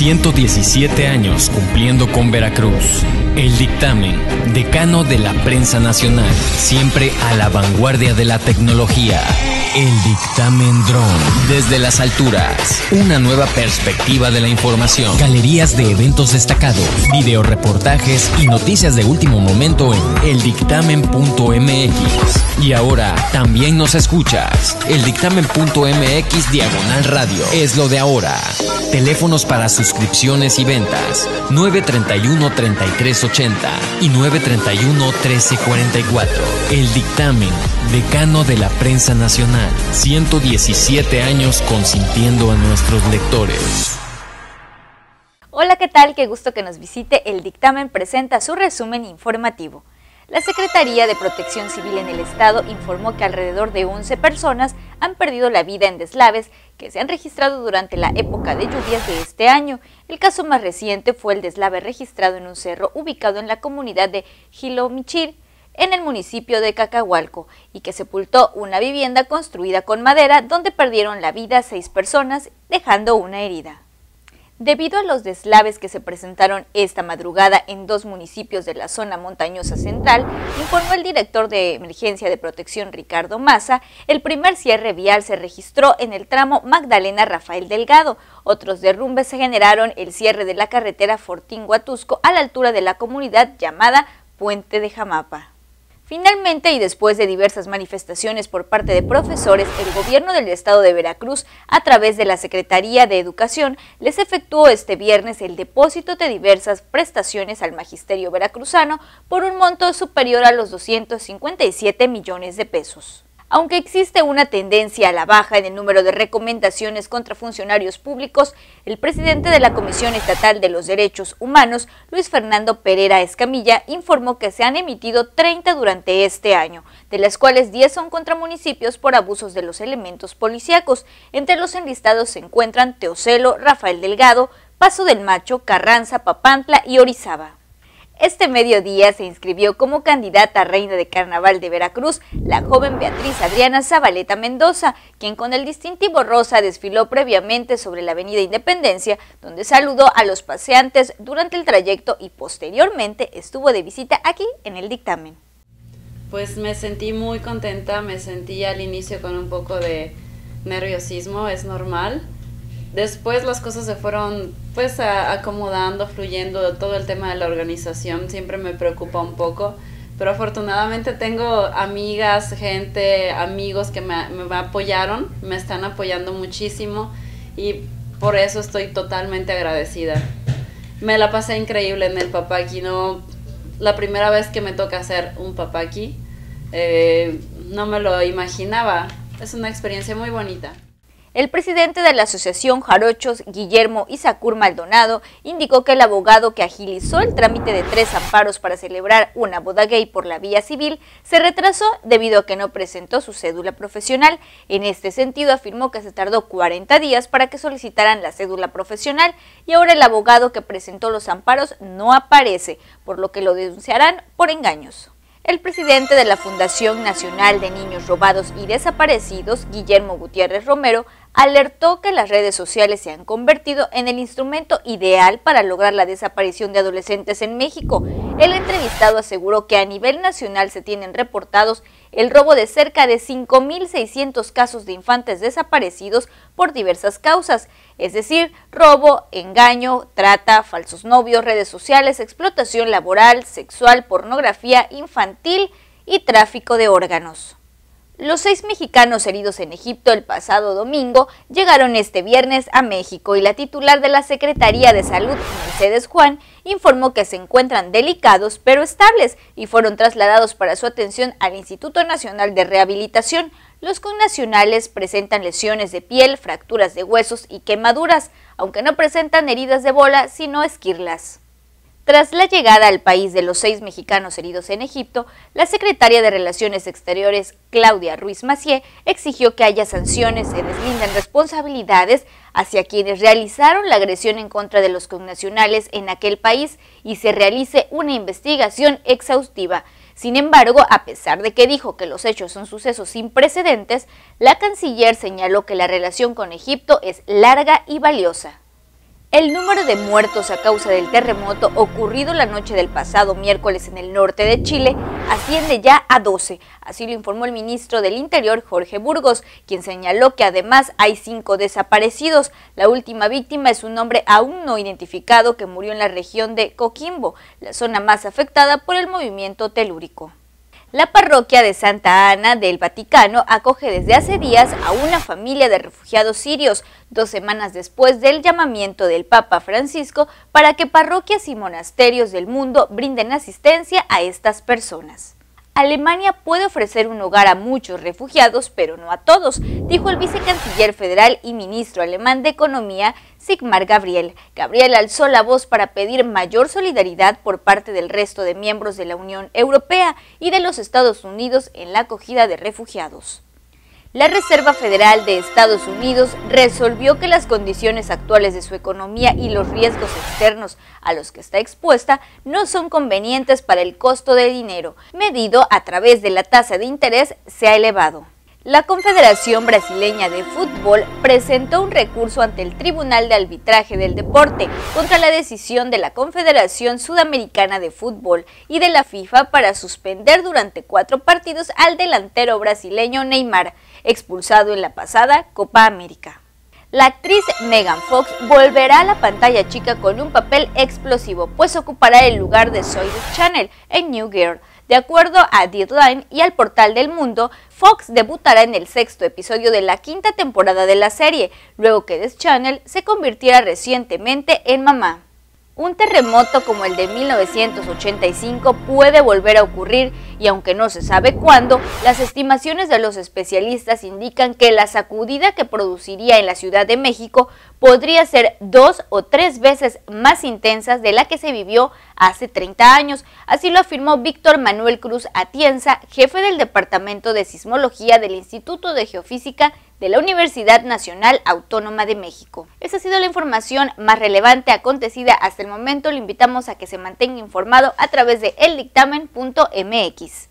117 años cumpliendo con Veracruz. El dictamen, decano de la prensa nacional, siempre a la vanguardia de la tecnología. El dictamen drone. Desde las alturas. Una nueva perspectiva de la información. Galerías de eventos destacados. Videoreportajes y noticias de último momento en eldictamen.mx. Y ahora también nos escuchas. Eldictamen.mx diagonal radio. Es lo de ahora. Teléfonos para suscripciones y ventas. 931 3380 y 931 1344. El dictamen. Decano de la prensa nacional. 117 años consintiendo a nuestros lectores. Hola, ¿qué tal? Qué gusto que nos visite. El dictamen presenta su resumen informativo. La Secretaría de Protección Civil en el Estado informó que alrededor de 11 personas han perdido la vida en deslaves que se han registrado durante la época de lluvias de este año. El caso más reciente fue el deslave registrado en un cerro ubicado en la comunidad de Gilomichir, en el municipio de Cacahualco y que sepultó una vivienda construida con madera donde perdieron la vida seis personas, dejando una herida. Debido a los deslaves que se presentaron esta madrugada en dos municipios de la zona montañosa central, informó el director de Emergencia de Protección Ricardo Maza, el primer cierre vial se registró en el tramo Magdalena Rafael Delgado. Otros derrumbes se generaron el cierre de la carretera Fortín-Huatusco a la altura de la comunidad llamada Puente de Jamapa. Finalmente, y después de diversas manifestaciones por parte de profesores, el gobierno del estado de Veracruz, a través de la Secretaría de Educación, les efectuó este viernes el depósito de diversas prestaciones al magisterio veracruzano por un monto superior a los 257 millones de pesos. Aunque existe una tendencia a la baja en el número de recomendaciones contra funcionarios públicos, el presidente de la Comisión Estatal de los Derechos Humanos, Luis Fernando Pereira Escamilla, informó que se han emitido 30 durante este año, de las cuales 10 son contra municipios por abusos de los elementos policíacos. Entre los enlistados se encuentran Teocelo, Rafael Delgado, Paso del Macho, Carranza, Papantla y Orizaba. Este mediodía se inscribió como candidata a reina de carnaval de Veracruz la joven Beatriz Adriana Zabaleta Mendoza, quien con el distintivo rosa desfiló previamente sobre la avenida Independencia, donde saludó a los paseantes durante el trayecto y posteriormente estuvo de visita aquí en el dictamen. Pues me sentí muy contenta, me sentí al inicio con un poco de nerviosismo, es normal después las cosas se fueron pues acomodando, fluyendo, todo el tema de la organización siempre me preocupa un poco, pero afortunadamente tengo amigas, gente, amigos que me, me apoyaron, me están apoyando muchísimo y por eso estoy totalmente agradecida. Me la pasé increíble en el papaki, no, la primera vez que me toca hacer un papaki, eh, no me lo imaginaba, es una experiencia muy bonita. El presidente de la Asociación Jarochos, Guillermo Isacur Maldonado, indicó que el abogado que agilizó el trámite de tres amparos para celebrar una boda gay por la vía civil se retrasó debido a que no presentó su cédula profesional. En este sentido, afirmó que se tardó 40 días para que solicitaran la cédula profesional y ahora el abogado que presentó los amparos no aparece, por lo que lo denunciarán por engaños. El presidente de la Fundación Nacional de Niños Robados y Desaparecidos, Guillermo Gutiérrez Romero, alertó que las redes sociales se han convertido en el instrumento ideal para lograr la desaparición de adolescentes en México. El entrevistado aseguró que a nivel nacional se tienen reportados el robo de cerca de 5.600 casos de infantes desaparecidos por diversas causas, es decir, robo, engaño, trata, falsos novios, redes sociales, explotación laboral, sexual, pornografía infantil y tráfico de órganos. Los seis mexicanos heridos en Egipto el pasado domingo llegaron este viernes a México y la titular de la Secretaría de Salud, Mercedes Juan, informó que se encuentran delicados pero estables y fueron trasladados para su atención al Instituto Nacional de Rehabilitación. Los connacionales presentan lesiones de piel, fracturas de huesos y quemaduras, aunque no presentan heridas de bola sino esquirlas. Tras la llegada al país de los seis mexicanos heridos en Egipto, la secretaria de Relaciones Exteriores, Claudia Ruiz Macié, exigió que haya sanciones, se deslindan responsabilidades hacia quienes realizaron la agresión en contra de los connacionales en aquel país y se realice una investigación exhaustiva. Sin embargo, a pesar de que dijo que los hechos son sucesos sin precedentes, la canciller señaló que la relación con Egipto es larga y valiosa. El número de muertos a causa del terremoto ocurrido la noche del pasado miércoles en el norte de Chile asciende ya a 12, así lo informó el ministro del Interior Jorge Burgos, quien señaló que además hay cinco desaparecidos. La última víctima es un hombre aún no identificado que murió en la región de Coquimbo, la zona más afectada por el movimiento telúrico. La parroquia de Santa Ana del Vaticano acoge desde hace días a una familia de refugiados sirios, dos semanas después del llamamiento del Papa Francisco para que parroquias y monasterios del mundo brinden asistencia a estas personas. Alemania puede ofrecer un hogar a muchos refugiados, pero no a todos, dijo el vicecanciller federal y ministro alemán de Economía, Sigmar Gabriel. Gabriel alzó la voz para pedir mayor solidaridad por parte del resto de miembros de la Unión Europea y de los Estados Unidos en la acogida de refugiados. La Reserva Federal de Estados Unidos resolvió que las condiciones actuales de su economía y los riesgos externos a los que está expuesta no son convenientes para el costo de dinero, medido a través de la tasa de interés, se ha elevado. La Confederación Brasileña de Fútbol presentó un recurso ante el Tribunal de Arbitraje del Deporte contra la decisión de la Confederación Sudamericana de Fútbol y de la FIFA para suspender durante cuatro partidos al delantero brasileño Neymar, expulsado en la pasada Copa América. La actriz Megan Fox volverá a la pantalla chica con un papel explosivo, pues ocupará el lugar de Zoe Channel en New Girl. De acuerdo a Deadline y al portal del mundo, Fox debutará en el sexto episodio de la quinta temporada de la serie, luego que The Channel se convirtiera recientemente en mamá. Un terremoto como el de 1985 puede volver a ocurrir y aunque no se sabe cuándo, las estimaciones de los especialistas indican que la sacudida que produciría en la Ciudad de México podría ser dos o tres veces más intensas de la que se vivió hace 30 años. Así lo afirmó Víctor Manuel Cruz Atienza, jefe del Departamento de Sismología del Instituto de Geofísica de la Universidad Nacional Autónoma de México. Esa ha sido la información más relevante acontecida hasta el momento. Le invitamos a que se mantenga informado a través de eldictamen.mx.